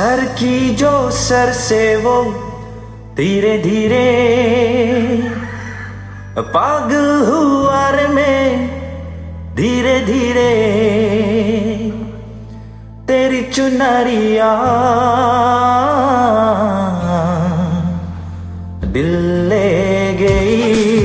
Sir की जो sir से वो धीरे धीरे पागल हुआ रे मैं धीरे धीरे तेरी चुनरिया दिल ले गई।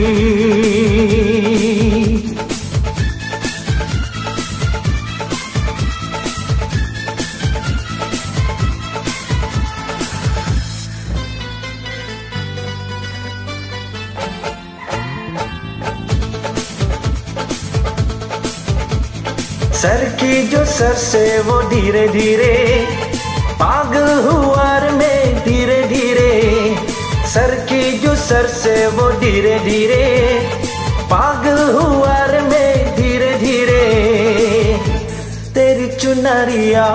सर की जो सर से वो धीरे धीरे पागल हुआ में धीरे धीरे। सर की जो सर से वो धीरे धीरे पागल हुआ में धीरे धीरे। तेरी चुनरिया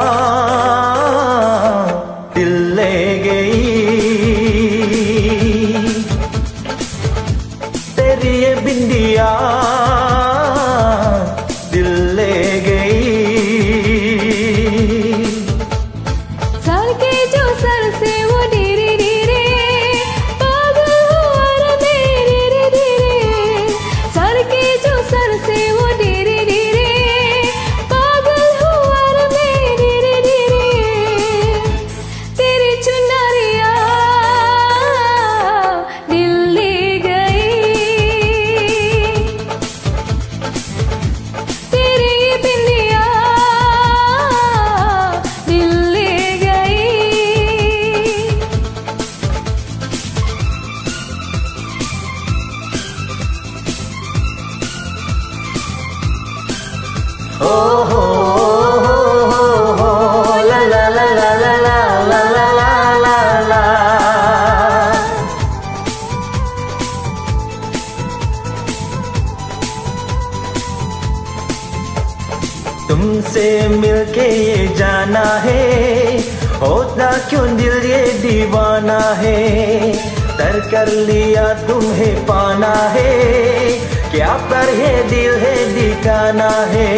तुमसे मिलके ये जाना है। होता क्यों दिल ये दीवाना है? तर कर लिया तुम्हें पाना है। क्या पर है दिल है दिखाना है?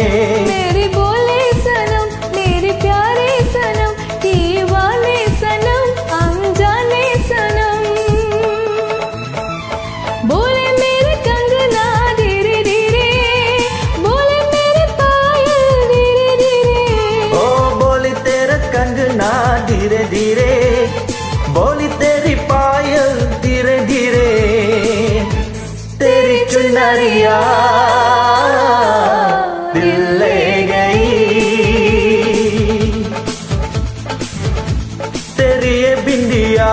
मेरे चुनरिया दिल ले गई तेरी ये बिंदिया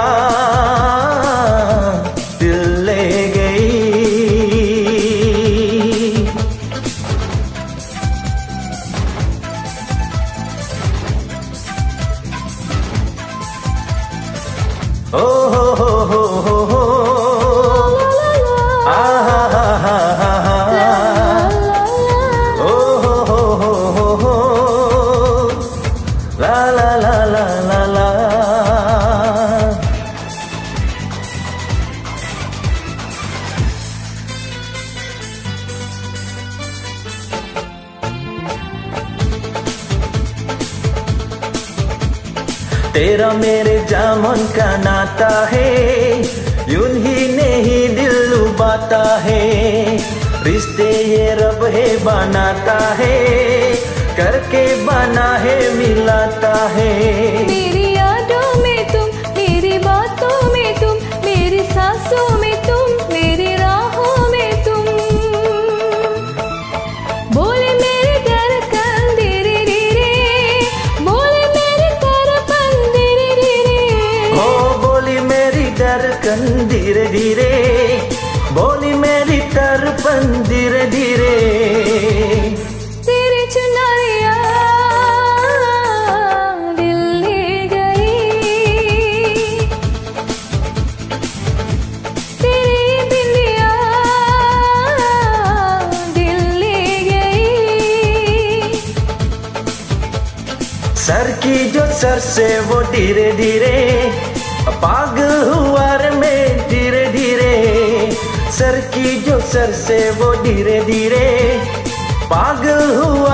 दिल ले गई ओ तेरा मेरे जामन का नाता है। यूँ ही नहीं दिल लुभाता है। रिश्ते ये रब है बनाता है। करके बना है, मिलाता है। धड़कन धीरे धीरे बोली मेरी तरपन धीरे धीरे। तेरी चुनरिया दिल ले गई। तेरी बिंदिया दिल ले गई। सर की जो सर से वो धीरे धीरे पागल हुआ रे में धीरे धीरे, सर की जो सर से वो धीरे धीरे। पाग हुआ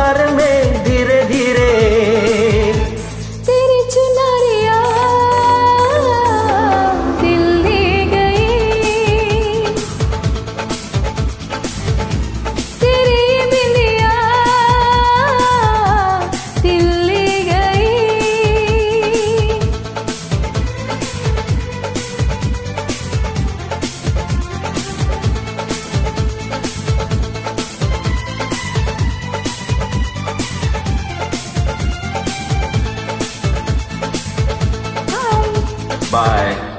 Bye.